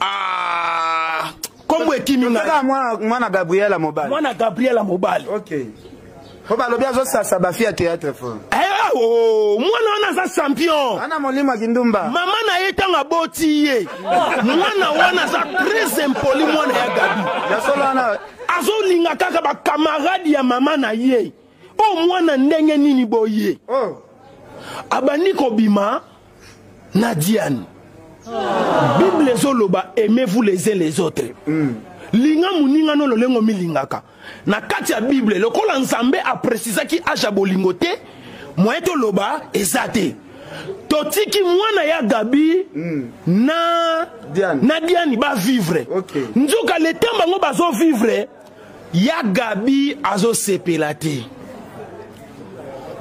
ah kombo ekimi ngai mwana gabriela mobali mwana gabriela mobali okay po balobi azosasa bafi ya théâtre fo eh, ah, oh, oh, oh, mwana wana aza champion ana molimo ya kindumba mama na ye ntango aboti ye mwana wana aza très impoli mwana ya gabi azolinga kaka bakamarade ya mama na ye Oh, mwana ndenge nini boye? Oh. Abandi kobima na Diane. Ah. Bible ezoloba aimez-vous les uns les autres. Mm. linga moninga no lolenge omilingaka na kati ya bible lokola nzambe apresizaki age ya bolingo te moye toloba eza te totiki mwana ya gabi mm. na diani, na diani bavivre okay. nzoka letemba yango bazovivre ya gabi azosepela te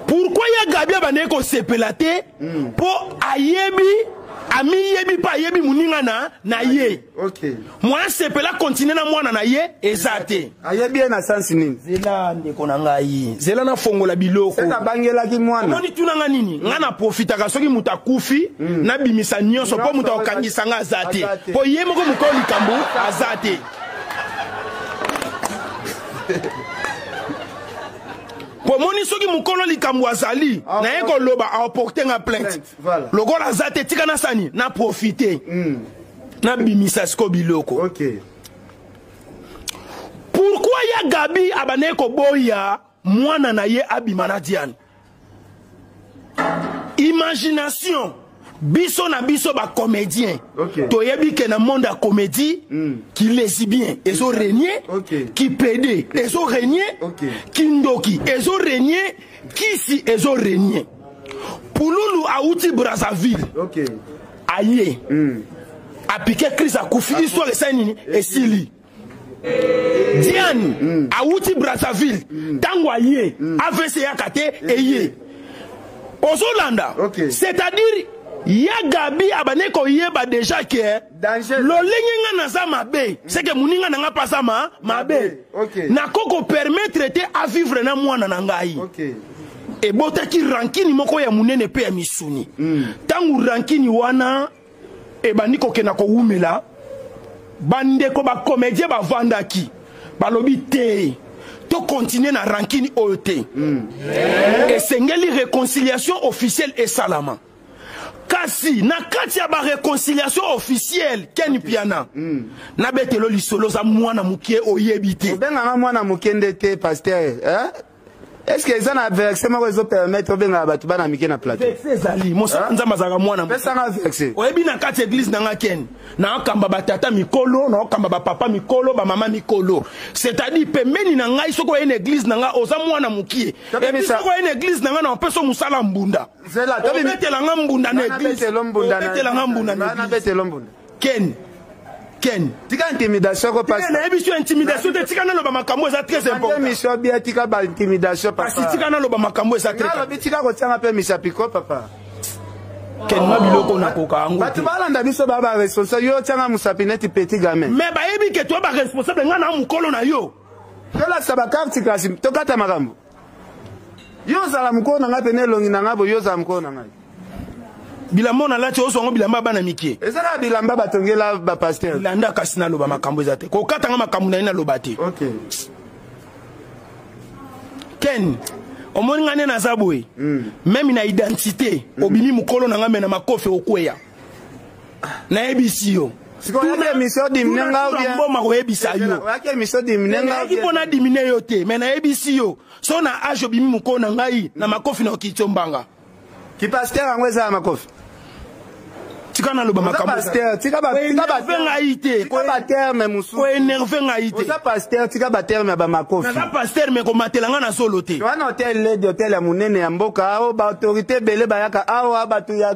pourkui ya gabi abandaki kosepela te mpo mm. ayebi amiyebi mpe ayebi moninga na na ye okay. moyen sepela kontinue na mwana na ye eza te ayebi ye na sansi nini zela ndeko na ngai zela nafongola biloko abangelaki mwanaoni tuna nga nini mm. ngai naprofitaka soki moto akufi mm. nabimisa nyonso mpo moto akokangisa nga aza te mpo ye moko mokolo likambo aza te omoni soki mokolo likambo azali ah, naye koloba aoporte nga plainte lokola aza te tika nasani na profite hmm. nabimisa siko biloko okay. pourkui ya gabi abandaki koboya mwana na ye abima na diane imagination biso na biso bacomédien okay. toyebi ke na monde ya comédie mm. kilesibien ezo renie okay. kipede ezo renie okay. kindoki ezo renie kisi ezo renie pululu awuti brazzaville okay. aye mm. apike crise akufi histoire esali nini esili diane mm. awuti brazzaville ntango mm. aye mm. avc yaka te eye ozolanda okay. c'est-à-dire ya gabi abandi koyeba deja ke eh, lolenge nga naza mabe seke moninga na nga mpe aza ma mabe okay. nako kopermettre te avivre na mwana na ngai okay. ebotaki rankini moko ya monene mpe ya misuni ntango mm. rankini wana ebandi kokenda kowumela bandeko bakomedie bavandaki balobi te tokontinue na rankini oyo te mm. esengeli réconciliation officielle esalama kasi na kati ya bareconciliation officielle ken piana mm. nabetelo lisolo oza mwana moke oyebi te obenganga mwana moke nde te paster eh? est ce que eza na verse moko ezo permettre obengaka bato bana mike na plateau verse ezali mosala nzambe azalaka mwana pesanga verse oyebi na kati eglise na nga ken naokamba batata mikolo naokamba bapapa mikolo bamama mikolo c'est-à-dire pembeni na ngai soki oye na eglise na nga oza mwana mokie ebi soki oye na eglise na nga na opesa mosala mbunda obetela nga mbunda na eglise obetela nga mbunda na eglise ken ken tika intimidation ko pasi na yebi sur intimidation te tika naloba makambo eza très important mission bien tika ba intimidation papa pasi tika naloba makambo eza très nalobi tika ko tianga pe misa piko papa ken ma biloko na koka yango bato balanda biso ba ba responsable yo tianga musapi neti petit gamin mais bayebi ke toi ba responsable nga na mukolo na yo tolakisa bakarte kasi tokata makambo yo ozala mokolo na ngai pene elongi na ngai boye yo ozala mokolo na ngai bilamba oyo nalati ozwa yango bilamba ya bana mike eza kaka bilamba batongela bapaster landa kasi naloba makambo eza te kokata nga makambo na ye naloba te okay. ken omoni nga nde naza boye meme hmm. na identité hmm. obimi mokolo na nga me na makofi okweya nayebisi yo mboma koyebisa yoyaki mpo nadimine yo te me nayebisi yo so na age obimi mokolo na ngai na makofi na okitio mbanga kipastere yango eza ya makofi tika naloba makamboenerve ngai te koenerve ngai te naza paster me komatela ngai na solo te wana hotel ledi hotel ya monene ya mboka awa baautorité ebele bayaka awa bato ya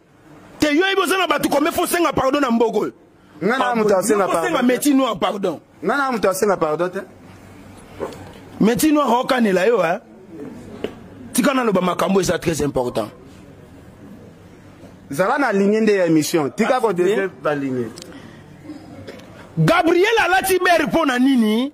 te yo yebi oza na bato kombe fo senga pardon na mboka oyo nga na moto asenga pardon meti noir pardon nga na moto asenga pardon te meti noir okanela yo hein tika naloba makambo eza très important zala na ligne nde ya émission tika kodese balinge gabriel alati bere mpo na nini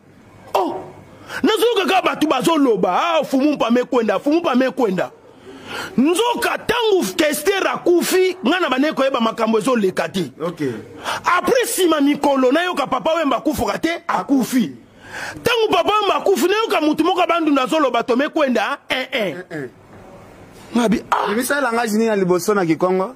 oh nazoyoka kaka bato bazoloba ah, fumu mpame kwenda fumu mpame kwenda nzoka ntango kester akufi ngai na bandeki koyeba makambo ezoleka te okay. apres nsima mikolo nayoka papa wemba akufaka te akufi ntango papa wemba akufi nayoka motu moko abandunda azoloba tome kwenda eh, eh. eh, eh. ngabi ah. emisala ngai jini na liboso na kikongo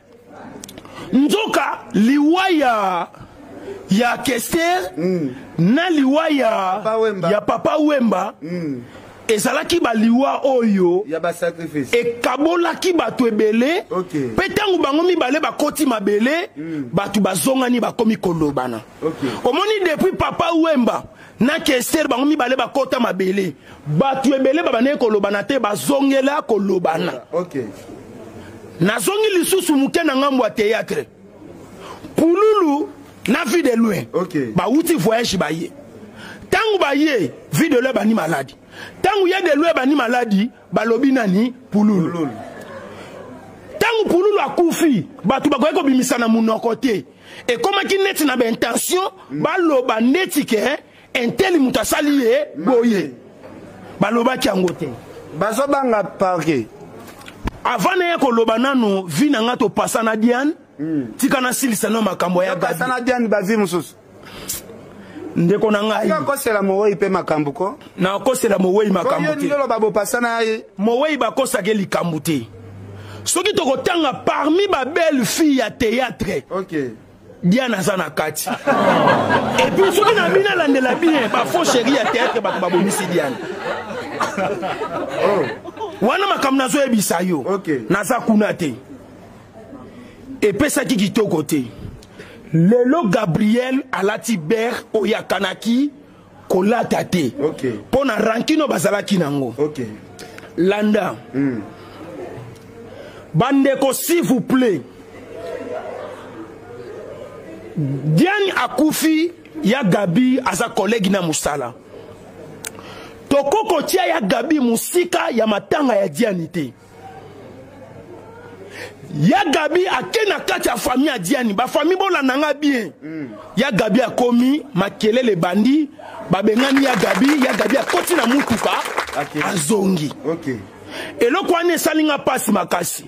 nzoka liwa ya ya kester mm. na liwa ya papa wemba, ya papa wemba mm. ezalaki baliwa oyo ekabolaki bato ebele mpe okay. ntango bango mibale bakoti mabele mm. bato bazongani bakomi kolobana okay. omoni depuis papa wemba na kester bango mibale bakota mabele bato ebele babandaki kolobana te bazongela kolobana okay. nazongi lisusu moke na ngambo ya théâtre pululu na vie de loin okay. bawuti voyage baye ntango baye vie de loin bani maladi ntango ye de loin bani maladi balobi nani pululu, pululu. ntango pululu akufi bato bakoki kobimisa na monoko te ekomaki neti na baintention baloba neti ke enteli moto asali ye boye balobaki yango te bazobanga parke avant naya koloba nanu vi na ngai topasa na diane mm. tika nasilisa no makambo ya gapasa na diane bavi mosusu ndeko na ngai nakosela mowei mpe makambo ko nakosela mowei makambo te oloba bopasa na ye mowei bakosaka likambo te soki tokotanga parmi babelle fille ya théâtre okay. diana aza na kati epuis soki na bino alandela bien bafaux chéri ya théâtre bato babomisi diana oh. wana makambo nazoyebisa yo okay. naza kuna te epesaki kitoko te lelo gabriel alati ber oyo akanaki kolata te okay. mpo na rankino bazalaki nango okay. landa mm. bandeko s'il vous plaît diane akufi ya gabi aza kolege na mosala tokoki kotia ya gabi mosika ya matanga ya diane te ya gabi ake na kati ya famille ya diani bafamille bolanda nga bien mm. ya gabi akomi makelele ebandi babengani ya gabi ya gabi akoti na motuka okay. azongi okay. eloko wana esali nga mpasi makasi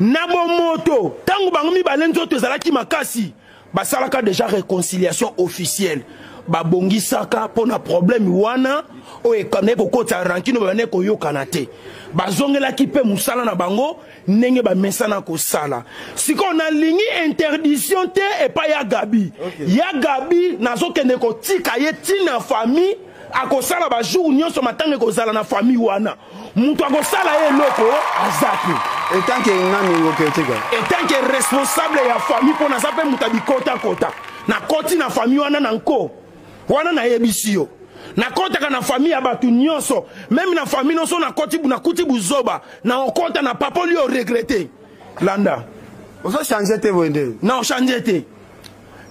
na bomoto ntango bango mibale nzoto ezalaki makasi basalaka déjà réconciliation officielle babongisaka mpo na problème wana oyo ekandaki kokotisa rankino babandaki koyokana te bazongelaki mpe mosala na bango ndenge bamesana kosala sikoyo nalingi interdiction te epai ya gabi okay. ya gabi nazokende kotika ye ntina famille akosala bajour nyonso matanga ekozala na famille wana moto akosala ye eloko aza te etanke nani ngoketika etanke responsable ya famille mpo naza mpe moto ya bikotakota nakoti na famille wana na nko wana nayebisi yo nakotaka na famille ya bato nyonso meme na famille nyonso nakoti nakuti buzoba na okota na papoli oregrete landa ozo change te boye nde na ochange te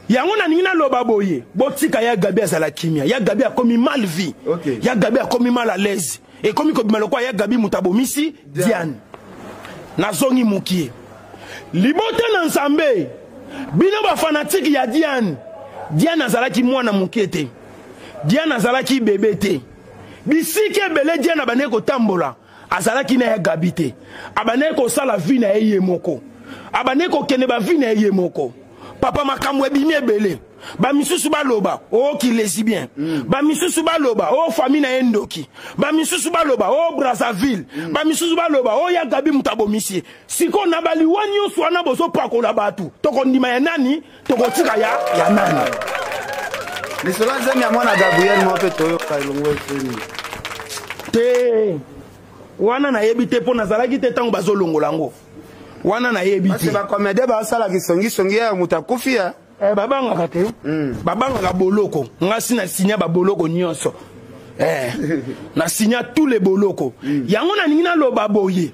yango nalingi naloba boye botika ya gabi azala kimia ya gabi akomi mal vie okay. ya gabi akomi mal à l'aise ekomi kobima lokola ya gabi moto abomisi diane nazongi mokie libota na nzambe bino bafanatike ya diane diane azalaki mwana moke te diane azalaki bebe te bisika ebele diane abandaki kotambola azalaki na ya gabi te abandaki kosala vi na ye ye moko abandaki kokende bavi na ye ye moko papa makambo ebimi ebele bamisusu baloba o oh, kilesi bien mm. bamisusu baloba o oh, fami na ye ndoki bamisusu baloba o oh, brazzaville mm. bamisusu baloba o ya gabi moto abomisi ye sikoyo na baliwa nyonso wana bozopakola bato tokondima ya nani tokotika ya ya nani lisolo ya zemi ya mwana gabriel mwa mpe toyoka elongo eteni te wana nayebi te mpo nazalaki te ntango bazolongola yango wana nayebi te bakomedie basala kisongisongi ya moto akufi ya eh, babangaka te mm. babangaka boloko ngasi na sinya baboloko nyonso eh, na sinya tous les boloko mm. yango nalingi naloba boye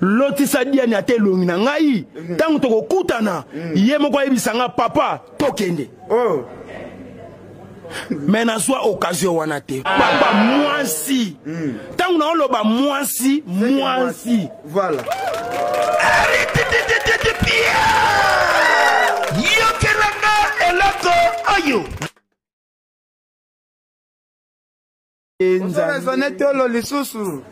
lotisa diani ata elongi na ngai ntango mhm. tokokutana mhm. ye moko ayebisa nga papa tokende oh. me nazwa okazio wana te papa mwasi mhm. ntango naoloba mwasi mwasi voilà. yokelanga eloko oyo ozorezone tolo lisusu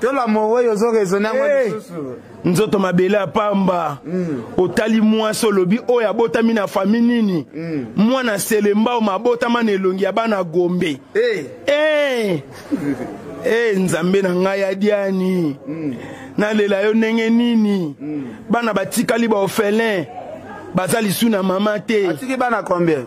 tolo amoureux ozorezone yango eh. lisusu nzoto mabele ya pamba mm. otali mwasi olobi oyo abotami na fami nini mm. mwana selembao mabotama na elongi ya bana gombe hey. Eh. Eh. hey. hey, nzambe na ngai ya diani mm. nalela yo ndenge nini mm. bana batikali baofelin baza lisu na mama te atiki bana combien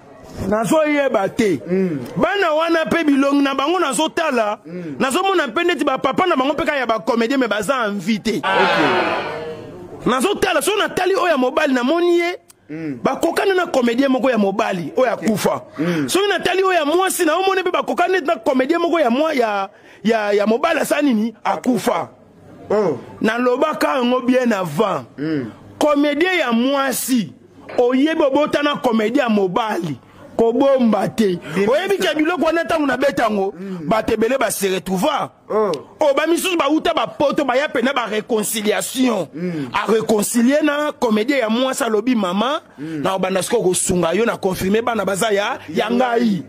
nazoyeba te mm. bana wana mpe bilongi na bango nazotala mm. nazomona mpe ndeti bapapa na bango mpe kaka ya bacomédien me baza anvi te ah. okay. nazotala soki natali oyo ya mobali namoni ye Mm. bakokani na comédien moko ya mobali oyo akufa mm. soki natali oyo ya mwasi naomoni mpe bakokani neti na comédien moko ya, mwa, ya, ya, ya mobali asala nini akufa oh. nalobaka yango bien avant mm. comédien ya mwasi oyebi obota na comédien ya mobali kobomba te oyebi ke biloko wana ntango nabeta yango mm. bato ebele baseretrouva oyo oh. oh, bamisusu bauta bapoto baya mpena bareconciliation mm. areconcilie na comédie ya mwasi alobi mama mm. na obanda sikoyo kosunga yo na confirme bana baza ya ya ngai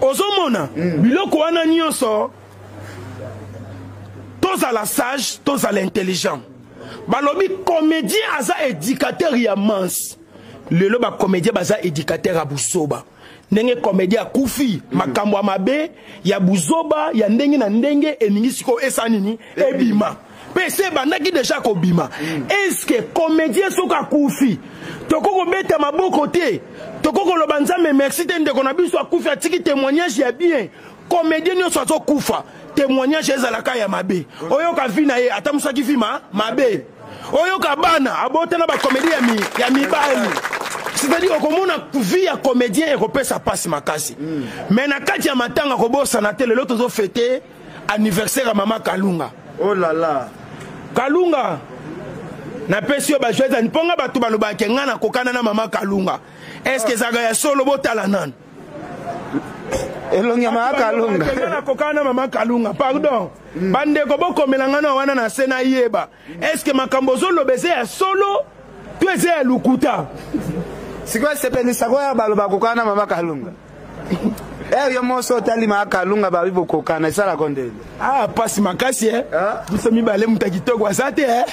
ozomona biloko wana nyonso tozala sage tozala intelligent balobi comédien aza éducateur ya manse lelo bacomédien baza éducateur ya buzoba ndenge comédien akufi mm. makambo ya mabe ya buzoba ya ndenge na ndenge elingi sikoyo esa nini ebima mpe se ebandaki deja kobima mm. eske comédien soki akufi tokoki kobeta maboko te tokoki koloba nzambe merci te ndeko na biso akufi atiki témoignage ya bien comédien nyonso azokufa témoignage ezalaka ya mabe oyoka vi na ye atamusaki vi ma mabe oyoka bana abota na bacomédie ya, mi, ya mibali c'est-à-dire okomona vie ya comédien ekopesa mpasi makasi mm. mais na kati ya matanga kobosana te lelo tozofete anniversaire ya mama kalunga oh là là. kalunga napesi yo bajoyes mpo nga bato balobaka ngai nakokana na mama kalunga eske ezalaka ya solo botala nanu elongi ya mama kalunga nakokana na mama kalunga pardon mm. bandeko bokomela ngai na wana na se nayeba estce makambo ozoloba eza ya solo to eza ya lokuta sikoyo esepelisa koya baloba kokana na mama kalunga ere eh, yo mosi otali mama kalunga babi bokokana esalako ndele ah pasi makasi e biso mibale moto ya kitoko aza te e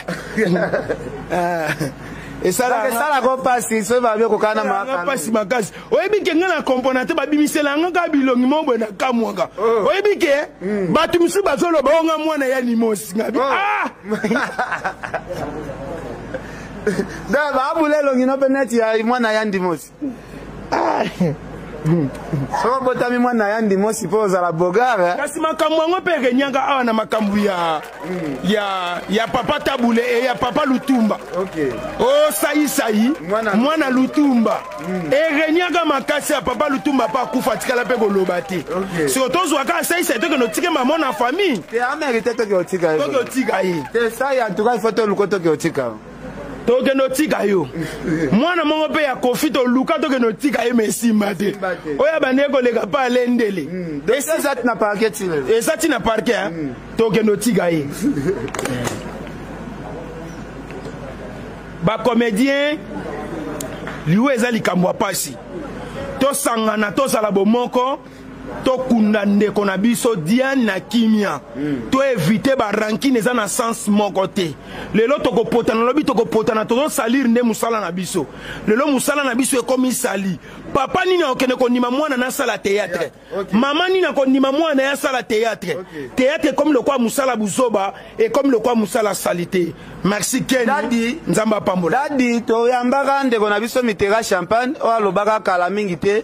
esalako mpasi soki babi okokana na mama kalunga pasi makasi oyebi ke ngai na kompona te babimisela nga kaka bilongi moko boye nakamwaka oh. oyebi ke hmm. bato mosusu bazoloba o nga mwana ya nimosi ngabi oh. ah! da baabula elongi no mpe neti ya mwana ya ndimosi ah! soki obotami mwana ya ndimosi mpo ozala bogare eh? kasi makambo yango mpe ekenyaka awa na makambo ya mm. ya, ya papa tabule e ya papa lutumba okay. osaisai oh, mwana, mwana lutumba mm. erenyaka makasi ya papa lutumba mpe akufa atikala mpe koloba te okay. siko tozwaka asaisai tokende otika mamo na famille te amerite toke otika ye toke otika ye te sai en tout cas ifo toluko toke otika tokende otika yo mwana moko mpe ya kofi toluka tokende otika ye ma esimba te oyo abandi ekoleka mpe alendele hmm, eza ti na parke eza ti na parke hmm. tokende otika ye bacomédien liwa eza likambo ya mpasi tosangana tozala bomoko tokunda ndeko na biso diane na kimia mm. toevite barankine eza na sens moko te lelo tokopotana lobi tokopotana tozosalire nde mosala na biso lelo mosala na biso ekomi sali papa nini akokende kondima mwana na asala teatre yeah. okay. mama nini akondima mwana na ye asala teatre okay. teatre ekomi lokola mosala buzoba ekomi lokola mosala sali te merci keni nzambe apambola dadi toyambaka ndeko na biso mitera champagne oyo alobaka kala mingi te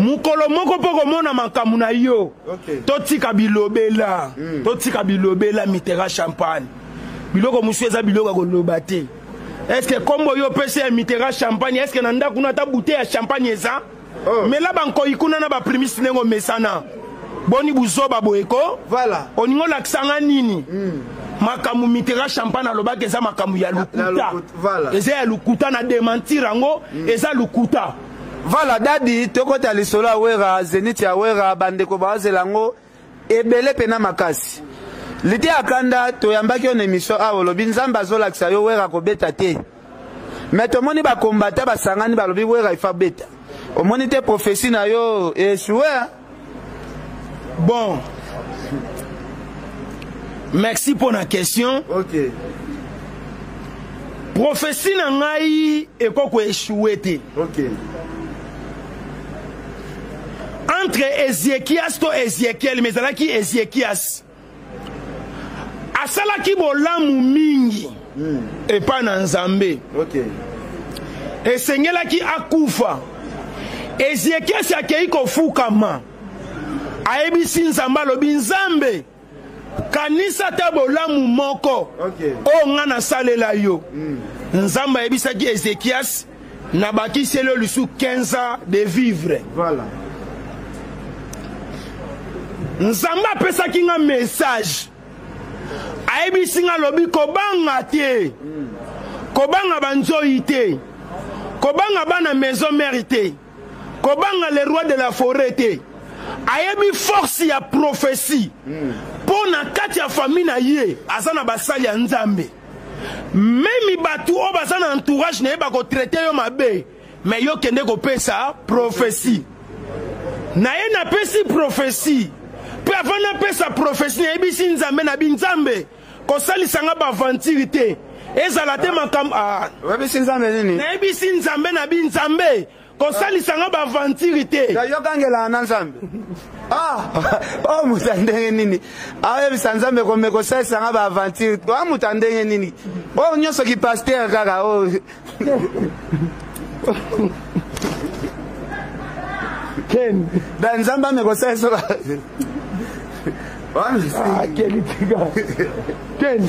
mokolo moko mpo komona makambo na yo okay. totika bilobela mm. totika bilobela mitera champagne biloko mosusu eza biloko ya koloba te estce nkombo oyo opesi ya mitera champagne estce na ndako kuna ata bute ya champagne eza oh. mela bankoi kuna na baprimisi ndenge omesana boni buzoba boye ko voilà. oningi olakisa nga nini mm. makambo mitera champagne alobaki eza makambo ya lokuta eza ya lokuta na dementir yango mm. eza lokuta Vala dadi tokota lisolo ya Wera, Zenith ya Wera, bandeko bazela yango ebele mpe na makasi. Lite ya kanda toyambaki yo na emission awa olobi Nzambe azolakisa yo Wera kobeta te. Me tomoni bakombata basangani balobi Wera ifa beta. Omoni te profesi na yo esue. bon merci mpo na question okay. profesi na ngai ekoki koeshue te okay. entre ezekias to ezekiel me ezalaki ezekias asalaki bolamu mingi mm. epai na nzambe okay. esengelaki akufa ezekiasi akei kofukama ayebisi nzambe alobi nzambe kanisa ata bolamu moko oyo okay. ngai nasalela yo mm. nzambe ayebisaki ezekiasi na bakiseli yo lisusu 15 ans de vivre voilà. nzambe apesaki nga message ayebisi nga alobi kobanga te mm. kobanga banzoi te kobanga bana maison mare te kobanga le roi de la forêt te ayebi force ya prophetie mpo hmm. na kati ya famille na ye aza na basali ya nzambe meme bato oyo baza na entourage na ye bakotraite yo mabe me yo kende kopesa profesi na ye napesi profesi mpe avant napesa profesi nayebisi nzambe na binzambe kosalisa nga baaventire te ezala te makambo ah. nayebisi nzambe na binzambe kosalisa nga baaventire te yokangelaa na nzambe ah, o oh, moto ya ndenge nini ayebisa nzambe kome kosalisa nga baaventire to a moto ya ndenge nini oyo oh, nyonso kipaster kaka o oh. da nzambe ame kosalisa ah, keni tika keni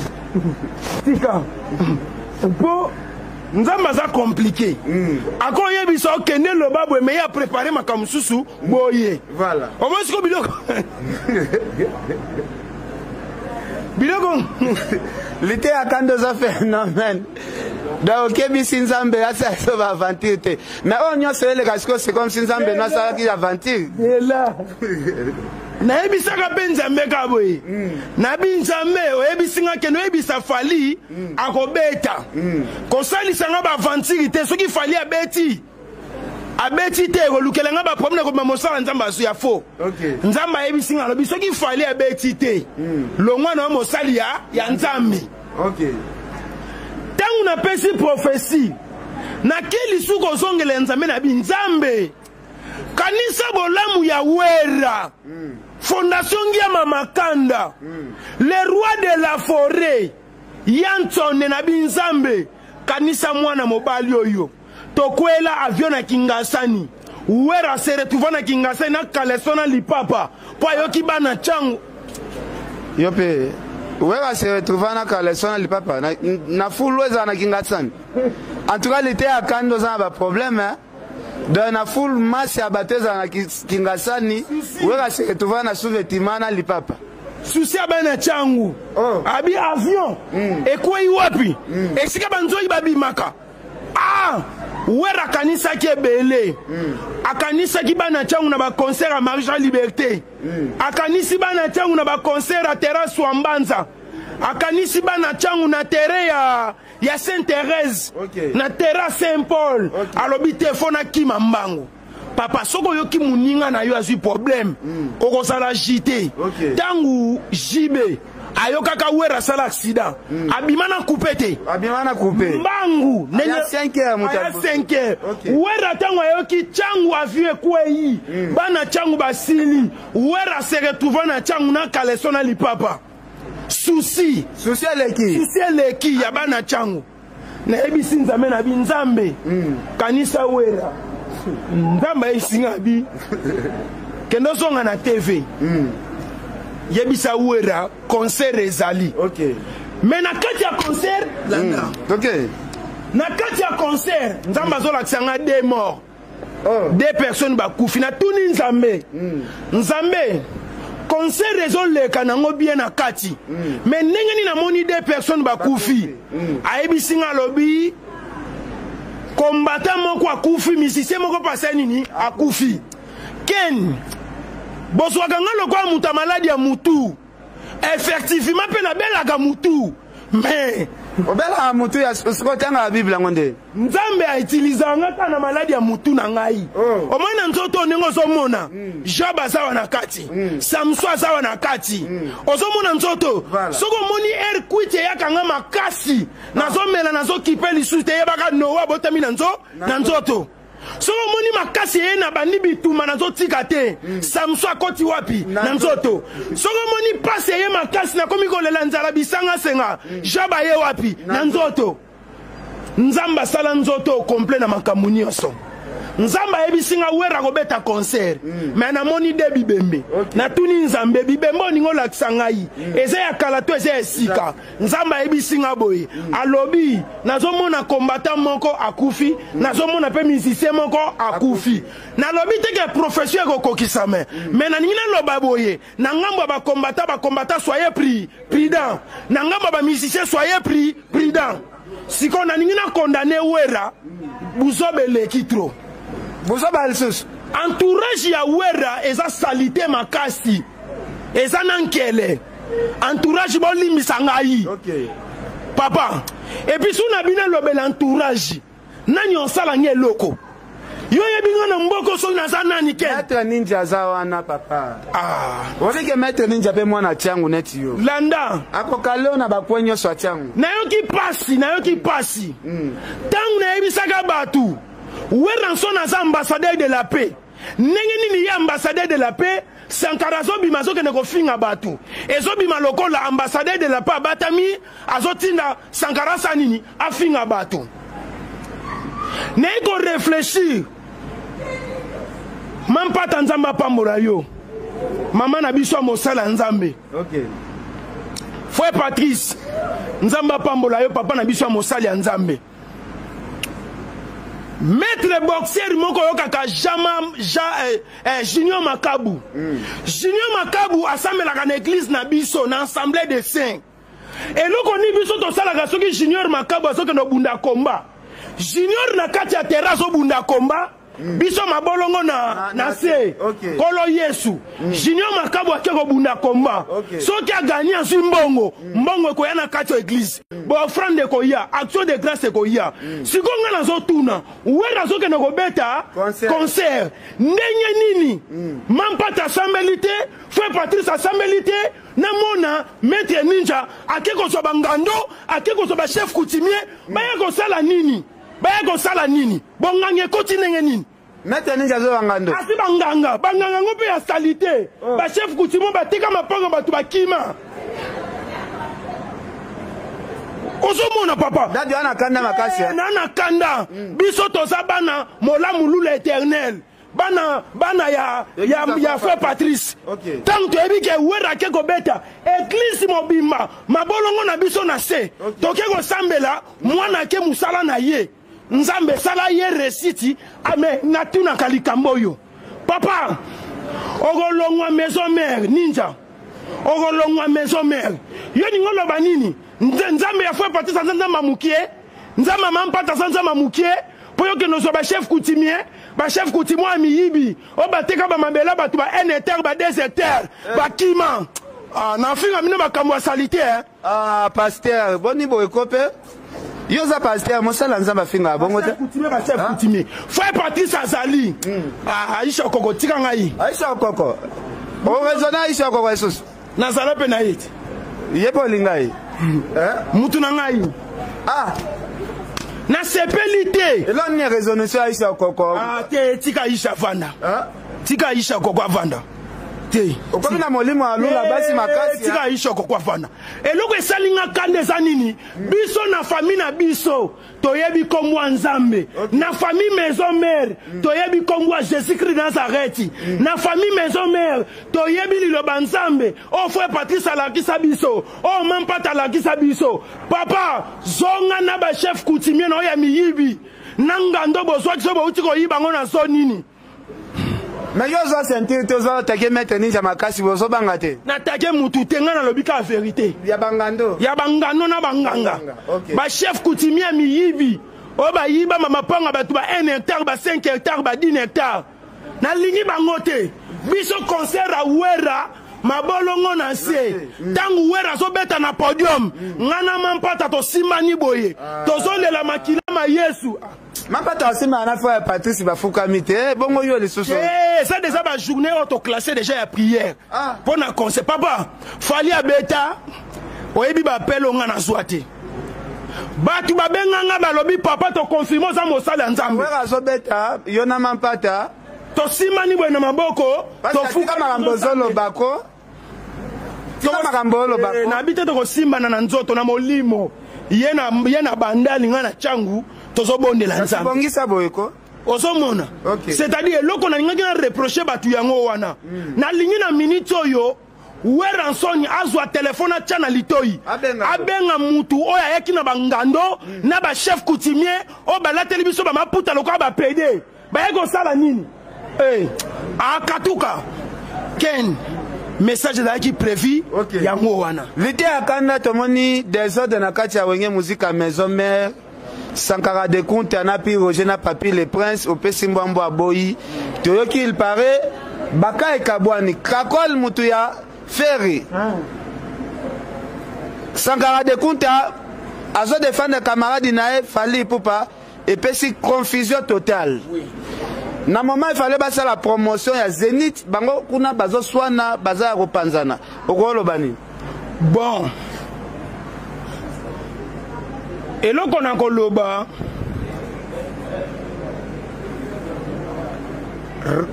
tika mpo nzambe aza komplike mm. akoyebisa okende loba boye meye aprepare makambo mosusu boye voilà. omoi siko biloko biloko liteya kanda oza phénomène donc okebisi nzambe asala so baaventure te mais oyo nyonso eleka siko c'est comme si nzambe no asalaki aventure nayebisaka mpe nzambe ka boye hmm. nabi nzambe oyebisi nga kende oyebisa fali mm. akobeta mm. kosalisa nga baaventire te soki fali abeti abeti te kolukela nga baproblème na kobima mosala nzambe azwi ya faux okay. nzambe ayebisi nga alobi soki fali abeti te mm. longwa na yo mosali ya, ya nzambe okay. ntango napesi profesi nake lisusu kozongela ya nzambe na bi nzambe kanisa bolamu ya wera mm. fondation ngiama makanda mm. le roi de la forêt ya nsone na binzambe kanisa mwana mobali oyo tokwela avio na kingasani wera se retrouva na kingasani na kaleso na lipapa mpo ayoki bana cango yo mpe wera se retrouva na kaleso na lipapa na, na fulu ezala na kingasani en tout cas lite ya kani oza na baproblème donc na full masse ya bato ezala na kingasani weka seke tovana na suvetima na lipapa susi abaya na cangu oh. abi avion mm. ekwei wapi mm. esika banzoi babimaka ah! wera akanisaki ebele mm. akanisaki bana ntango na baconcert ya marge ya liberté mm. akanisi bana ntango na baconcert ya terrasse wa mbanza akanisi bana ntango na terrain ya ya saint therese okay. na terra saint paul okay. alobi te fo nakima mbangu papa soki oyoki moninga na yo azwi problème mm. okozala ji te ntango okay. jibe ayokaka wera asala accident mm. abima na coupe te abima na coupe mbangu aya 5 heures moto aya 5 heures okay. wera tango ayoki changu avion ekweyi mm. bana changu basili wera se retrouva na changu na kaleso na lipapa susi susi eleki susi eleki ya bana cango nayebisi nzambe na bi nzambe mm. kanisa wera nzambe ayesinga bi kende ozonga na tv mm. yebisa wera concert ezali okay. me na kati ya concert mm. okay. na kati ya concert nzambe azolakisa nga de mort oh. deux personnes bakufi natuni nzambe mm. nzambe concert ezoleka nango bien na kati mm. mais ndenge nini namoni deux personnes bakufi mm. ayebisi nga alobi combattant moko akufi musicien moko pasa nini akufi ken bozwaka nga lokola moto ya maladi ya mutu effectivement mpe nabelaka mutu mais obelaka mutu ya soko otangaka bible yango nde nzambe autilisaka nga kaka na maladi ya mutu na ngai oh. omoi na nzoto ndenge ozomona mm. job aza wa na kati mm. samso aza wa na kati mm. ozomona nzoto soki omoni air quit eyaka nga makasi ah. nazomela nazokipe lisusu te eyebaka noa botami na nzoto soki omoni makasi eye nabandi bituma nazotika te mm. samso akoti wapi na nzoto soki omoni mpasi eye makasi nakomi kolela nzala bisangasenga mm. jaba ye wapi na nzoto nzambe asala nzoto okomple na makambo nyonso nzambe ayebisi nga wera kobeta concert mm. me namoni de bibembe okay. natuni nzambe bibembe oninga olakisa ngai mm. eza ya kala to eza ya sika nzambe ayebisi nga boye alobi nazomona combattant moko akufi nazomona mpe musicien moko akufi nalobi te ke profession ekokokisame me nalingi naloba boye na ngambo ya bacombattant bacombattant soye pri prudent na ngambo ya bamusicien soye pri prudent sikoyo nalingi na condamne wera buzoba eleki tro buzoba lisusu entourage ya wera eza salite makasi eza na nkele entourage bolimbisa ngai okay. papa episu na bino elobela entourage nani osala nge eloko yo oyebi nga na mboko soki naza nani ke maître ninja aza wana papa ah. obike maître ninja mpe mwana tiangu neti yo landa akokaleo na bakwe nyonso ya tiangu nayoki mpasi nayoki mpasi ntango mm. nayebisaka bato werranson aza ambassadeur de la paix ndenge nini ye ambassadeur de la paix Sankara azobima azokende kofinga bato ezobima lokola ambassadeur de la paix abatami azotinda Sankara sa nini afinga bato naye koreflechir mampata nzambe apambola yo mama na biso ya mosala nzambe okay. frère patrice nzambe apambola yo papa na biso ya mosali ya nzambe maître boxer moko oyokaka jama ja, eh, eh, junior makabu mm. junior makabu asambelaka na église na biso na assemblée de saint eloko nini biso tosalaka soki junior makabu azokende obunda komba junior na kati ya terrain azobunda komba Mm. biso mabolongo na na se okay. kolo yesu mm. junior makabu ake kobunda komba okay. soki agani azwi mbongo mm. mbongo ekoya na kati ya eglize mm. baofrande ekoya action de grâce ekoya mm. sikoyo ngai nazotuna were azokende kobeta concert ndenge nini mm. mampata asambeli te fue patrice asambeli te namona maître ninja ake kozwa bangando ake kozwa bachef coutumier mm. baya kosala nini Baye kosala nini? Bonganga ekoti ndenge nini? Maître Ninja azoya ngando. Asi banganga, banganga ngo mpe ya salite. Oh. Ba chef coutumier batika mapango bato bakima. ozomona papa dadi wana kanda makasi eh, na na kanda hmm. biso toza bana molamu lula éternel bana bana ya ya ya frère Patrice okay. tango toyebi ke wera ake kobeta eglise mobimba mabolongo na biso na se okay. toke kosambela mwana ake mosala na ye nzambe sala ye resiti ame ah, natunaka likambo oyo papa okolongwa maison mère ninja okolongwa maison mère yo ningo oloba nini nzambe ya frère Patrice aza nzambe ya mokie nzambe ya mampata aza nzambe ya mokie mpo yo kende ozwa bachef coutumier bachef coutumier ya miyibi oyo bateka bamabela bato ba un hectare ba deux hectare eh. bakima ah, na afinga bino makambo ya salite eh. ah, paster boni boye ko mpe yo oza paster mosala nzambe afinga bongo te frère patrice azali hmm. ah, aisha okoko tika ngai aisha okoko oraisona aisha okoko lisusu nazala mpe na ye te ye mpe olinga ye eh? mutu na ngai ah nasepeli te eloni nini resolution aisha koko ah, te tika aisha vanda ah? tika aisha koko avanda te okomi na molimo ya lula eh, basi makasi tika aisha koko avanda eloko esali nga kanda eza nini biso na fami na biso toyebi nkombo ya nzambe okay. na famille maison mare mm. toyebi nkombo ya jésus christ nazareti mm. na famille maison mare toyebi liloba nzambe oyo oh, frère patrice alakisa biso oyo oh, mampata alakisa biso papa zonga na bachef coutumier na oyo ya miyibi na ngando bozwaki so bouti koyiba yango na zo nini mais yo oza sentire te oza atake maître ninja makasi bozobanga te natake mutu te ngai nalobi kaka verité ya bangando ya bangando na banganga okay. bachef coutumier miyibi oyo bayiba mamapanga bato ba 1 hectare ba 5 hectare ba 10 hectare nalingi bango te biso concert ya wera mabolongo na nse ntango mm. wera azobeta na podium mm. ngai na mampata tosimbani boye ah. tozolela makila ma yesu mapata asimba na fo ya patrice bafukami te eh, bongo yo lisusu eh, eza deja bajournée oyo toclasse deja ya prière ah. mpo na conseil papa fali abeta oyebi bapele onga nazwa te bato babenga nga balobi papa tokonfirme oza mosali ya nzambe azobeta yo na mampata tosimbani boye na maboko tofuka makambo ozolobako tika makambo oyo olobaka eh, nabi te tokosimbana na nzoto na molimo ye na ye na bandali ngai na changu tozobondela nzambebongisa boye ko ozomona okay. c'est-à-dire eloko nalingaki na reproche bato yango wana mm. nalingi na minute oyo weranson azwa telefone atya na litoi abenga mutu oyo ayaki na bangando mm. na bachef coutumier oyo balateli biso bamaputa lokola bapede baye kosala nini hey. Eh, akatuka ken message ezalaki prévu okay. yango wana lite ya kanda tomoni desordre na kati ya wenge muzika maison mare sankara de kunte anapi roger na papi le prince opesi mbwambo aboyi toyoki il paraît baka ekabwani kakol motu ya ferre ah. sankara de kunta azodefendre camarade na ye fali pupa epesi confusion totale oui. na mama efale basala promotion ya zenith bango kuna bazoswana baza ya kopanzana okoloba nini bon eloko na koloba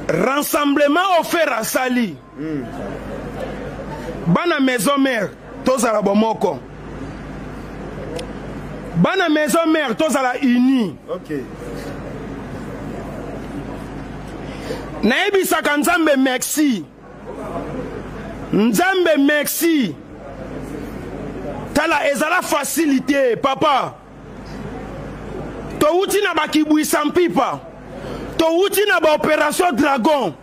rassemblement ofere asali hmm. bana maison mère tozala bomoko bana maison mère tozala unis okay. nayebisaka nzambe merci nzambe merci tala ezala facilité papa towuti na bakibwisa mpipa towuti na baopération dragon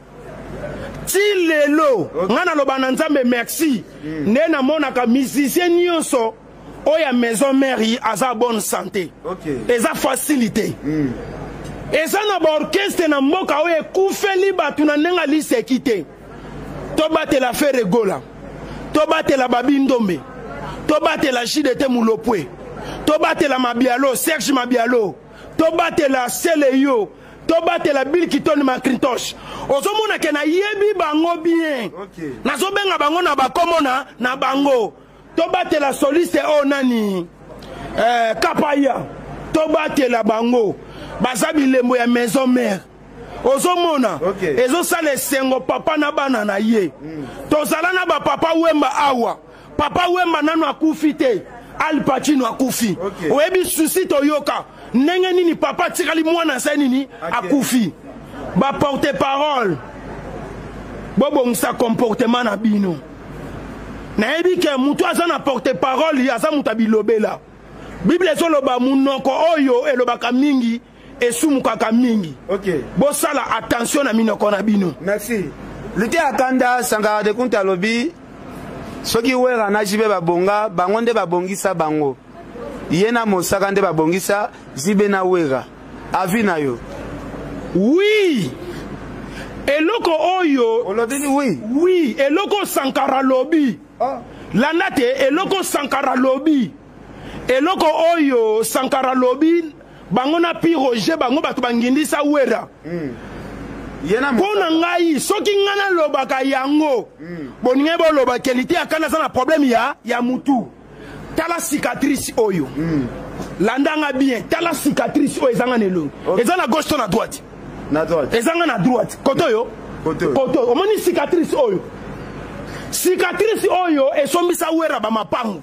ti lelo ngai naloba na nzambe merci hmm. nde namonaka musicien nyonso oyo ya maison mairie aza bonne santé eza facilité hmm. eza na baorkestre na mboka oyo ekufeli bato na ndenge aliseki te tobatela fere gola tobatela babi ndombe tobatela jidete mulopwe tobatela mabialo serge mabialo tobatela seleyo tobatela bill kitoni macrintosh ozomona ke nayebi bango bien okay. nazobenga bango na bakomo na, na bango tobatela soliste oyo oh, nani eh, kapaya tobatela bango baza bilembo ya maison mare ozomona okay. ezosala esengo papa na bana na ye mm. tozala na bapapa wemba awa Papa Wemba nanu akufi te. Al Pacino akufi. Okay. Oyebi susi toyoka ndenge nini papa atikali mwana nse nini akufi. Ba porte parole bobongisa comportement na bino. Nayebi ke mutu aza na porte parole aza mutu ya bilobela. Biblia ezoloba munoko oyo elobaka mingi esumukaka mingi okay. bosala attention na minoko na bino merci liteya kanda sankara de kunta alobi soki wera na jibe babonga bango nde babongisa bango ye na mosaka nde babongisa jibe na wera avi na yo wi eloko oyo olobini wi wi eloko sankara lobi oh. landa te eloko sankara lobi eloko oyo sankara lobi bango na pi roger bango bato bangindisa wera mm. mpo na ngai soki ngai nalobaka yango mm. boningai boloba kelite ya kani aza na problème ya, ya mutu tala cicatrice oyo mm. landa nga bien tala cicatrice oyo ezanga na elongi okay. eza na gauche to na droite ezanga na droite kote oyo kote omoni cicatrice oyo cicatrice oyo esombisa wera bamapango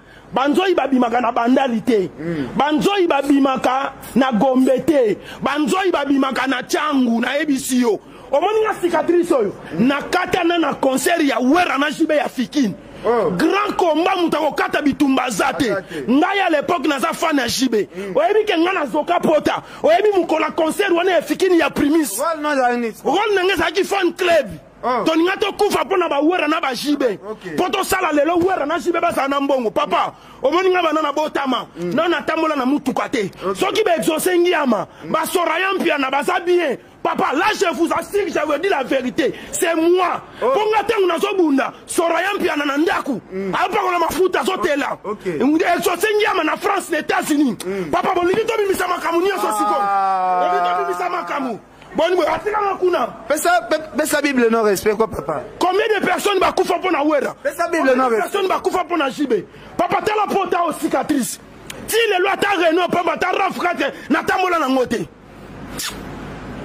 banzoi babimaka na bandali te mm. banzoi babimaka na gombe te banzoi babimaka na cangu nayebisi yo omoni nga cicatrice oyo mm. nakatana na concert ya wera na jibe ya fikine Oh. grand combat moto akokata bitumba aza te ngai ya lepoke naza fan ya jibe mm. oyebi ke ngai nazoka pota oyebi mokolo ya concert wana ya fikini ya primis role na ngai ezalaki fan club Oh. tolinga tokufa mpo na bawera na bajibe mpo tosala lelo wera na jibe bazala na mbongo papa mm. omoni nga bana nabotama mm. na natambola na motuka te soki baexauce ngiama mm. basora ya mpiana baza bien papa là je vous assure je vous dis la vérité c'est moi mpo oh. nga ntango nazobunda sora ya mpiana na ndako ayopakola mafuta azotela exauce ngiama na france na états-unis papa bolingi tobimisa makambo nyonso sikoyo ah. bolingi tobimisa makambo boni boye atikanga kuna pesa pesa bible non respect ko papa combien de personnes bakufa mpo na wera pesa bible non respect personnes bakufa mpo na jibe papa tala mpo ta o cicatrice ti lelo ata reno pamba ata rafka te natambola nango te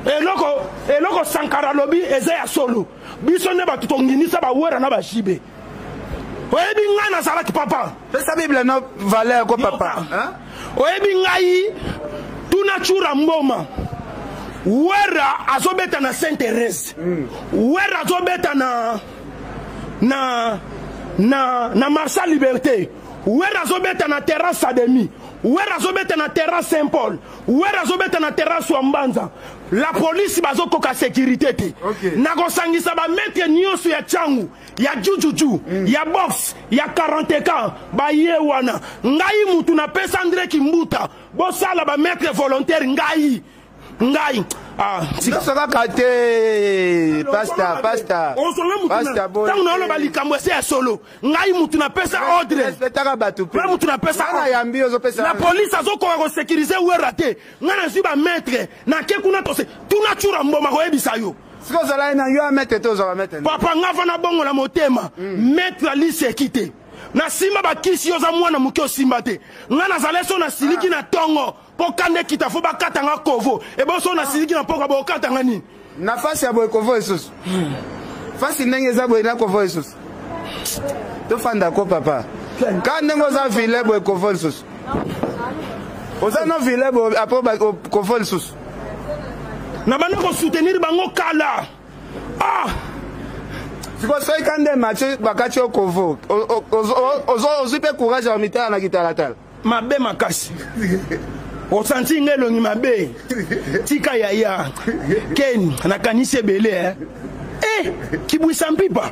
eloko eloko sankara alobi eza ya solo biso nde bato tonginisa bawera na bajibe oyebi ngai nazalaki papa pesa biblia na valeur ko papa oyebi ngai tuna chura mboma wera azobeta na saint therese hmm. wera azobeta na na na na marsa liberté wera azobeta na terrasse ademi wera azobeta na terrasse saint paul wera azobeta na terrasse wa mbanza la polisi bazokoka sécurité te okay. nakosangisa bametre nyonso ya ntango ya jujuju ya box ya 40 ans baye wana ngai mutu napesa andre kimbuta bosala bamaître volontaire ngai ngai ah, nyonso kaka te pasta pasta pasta ntango naoloba likambo ese ya solo ngai mutu napesa ordrepetaka bato pe mutu napesa yambi ozopesa na polise azokoka kosekirize wera te ngai nazwi bamaître Na ke kuna tose tuna chura mboma ko ebisa yo. Siko zala na yo amete to zala mete. Papa ngava na bongo la motema. Mm. Maître Ali Sekite. Na simba ba kisi yo za mwana muke osimba te. Nga na zale so na siliki ah. na tongo. Po kande kita fo ba katanga kovo. Ebo so na ah. siliki na poka bo katanga nini. na fasi ya boye kovo esusu fasi ndenge eza boye na kovo esusu tofanda ko papa ka ndenge oza vile boye kovo lisusu oza no vile boye apres kovo lisusu na banda kosoutenir bango kala ah sikoyo soki ka nde match bakati okovo ozwi mpe courage ya mitala na kitalatala mabe makasi osanti nga elongi mabe tika yaya ken nakanisi ebele eh? eh, kibwisa mpipa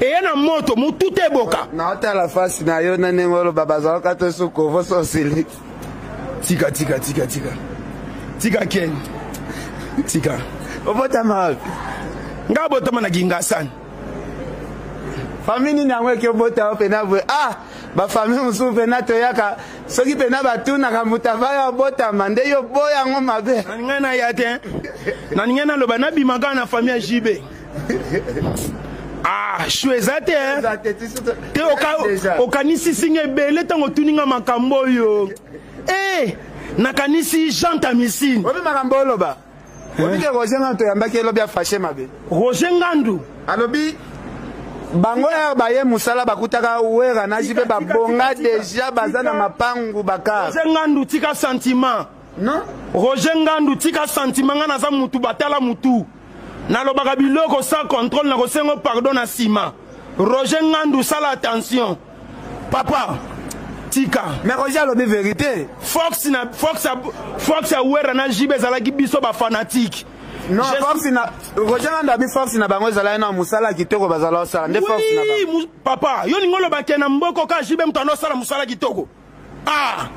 eye na moto motu te eboka naotala fasi na yo na ndenge oloba bazalaka to sukovo sosili tika tika tika tika tika ken tika obotama wapi nga botama na kingasani famille nini yango eki obota yo mpe na boye ah bafamille mosusu mpena toyaka soki mpena batunaka moto avaya abotama nde yo bo yango mabe nalingai naya te nalingai naloba nabima kaka na famille ya jb ah shu eza te te okanisisi nga ebele ntango otuni nga makambo oyo e nakanisi jean tamisine obi makambo oloba oyebi ke roger ngandu toyambaki ye lobi afashe mabe roger ngandu alobi bango ya baye mosala bakutaka wera na jipe babonga deja baza na mapangu bakar roger ngandu tika sentiment non roger ngandu tika sentiment ngai naza mutu batala mutu nalobaka biloko sans contrôle nakosengo pardon na nsima roger ngandu sala attention papa tika mais roger alobi vérité fox na fox ya fox ya wera na jibe ezalaki biso bafanatike non Je... force na roger na ndabi force na bango ezalaki na mosala kitoko bazala osala nde force na bango papa yo lingi olobake na mboko ka jibe moto ando osala mosala kitoko ah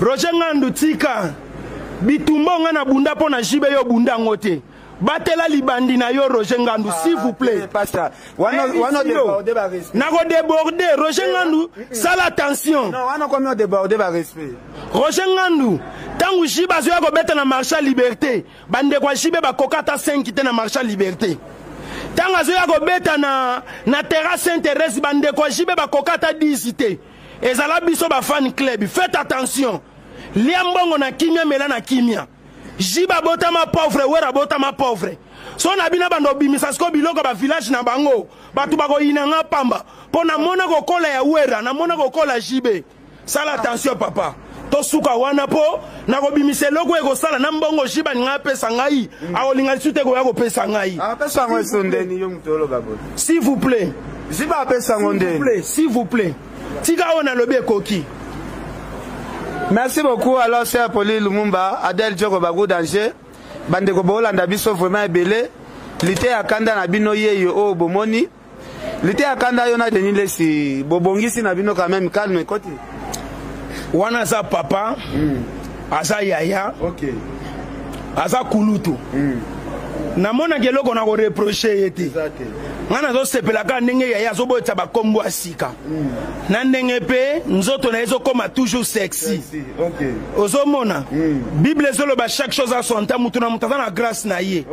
roger ngandu tika bitumba nga na bunda mpo na jibe yo bunda yango te batela libandi na yo roger ngandu ah, s'il vous plaît nakodeborde roger eh, ngandu eh, eh. sala attention roger ngandu ntango jibe azoya kobeta na marché ya liberté bandeko ya jibe bakoka ata 5 te na marché ya liberté ntango azoya kobeta na, na terrasse saint thérèse bandeko ya jibe bakoka ata 10 te ezala biso ba fan club faites attention lia mbongo na kimia mela na kimia jiba abotama pauvre wera abotama pauvre so na bino banda obimisa siko biloko ba village na bango bato bakoyina nga pamba mpo namona kokola ya wera namona kokola jibe sala attention papa tosuka wana mpo nakobimisa eloko ekosala na mbongo ji baninga apesa ngai mm. akolinga lisusu te koya kopesa ngai ah, s'il vous plaît ziba apesa ngo ndeni s'il vous plaît tika oyo nalobi ekoki merci beaucoup alors ser poli lumumba adel joko bagu danger bandeko boolanda biso vraiment ebele lite ya kanda na bino yeyo oyo bomoni liteya kanda yo na denis lesi bobongisi na bino quand même calme ekoti wana aza papa mm. aza yaya okay. aza kulutu mm. namonaki eloko na koreproche ye te ngai nazosepela kaka ndenge yaya azoboyetsa bakombo ya sika mm. na ndenge mpe nzoto na ye ezokoma toujours sexy ozomona mm. bible ezoloba chaque chose a son temps moto na moto aza na grâce na ye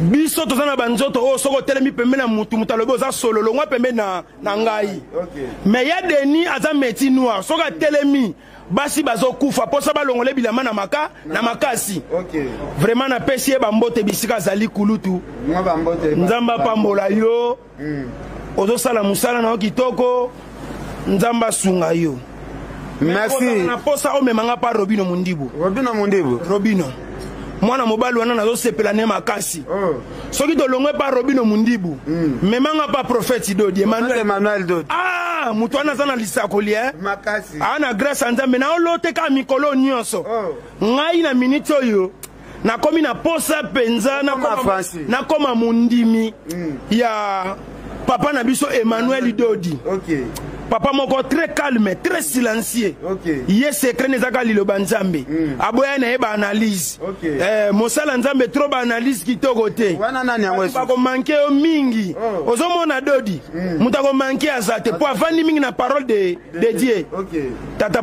biso toza na banzoto oyo soki otelemi pembeni ya mutu mutu alobi oza solo longwa pembeni na, na ngai okay. me ya deni aza meti noir soki atelemi basi bazokufa mposa balongole bilama na maka na makasi okay. vraiment napesi ye bambote bisika azali kulutu nzambe apambola yo mm. ozosala mosala na yo kitoko nzambe asunga yo merci na posa omema nga pa robino mondibu robino mondibu robino mwana mobali wana nazosepela ne makasi oh. soki tolongwe pa robino mondibu mm. mema nga pa prophète dodi emmanuel, emmanuel dodi ah, moto wana aza na lisakoli e aa na grâce ya nzambe naoloteka mikolo nyonso oh. ngai na miniti oyo nakomi na posa mpenza nakoma mondimi mm. ya papa na biso emmanuel dodi okay. papa moko très calme très silencieux okay. ye secret na ezaka liloba nzambe mm. aboya na ye baanalyse okay. eh, mosala nzambe trop baanalyse kitoko te bakomanke yo mingi oh. ozomona dodi mm. moto akomanke aza te mpo avandi mingi na parole de, de, de dieu okay. tata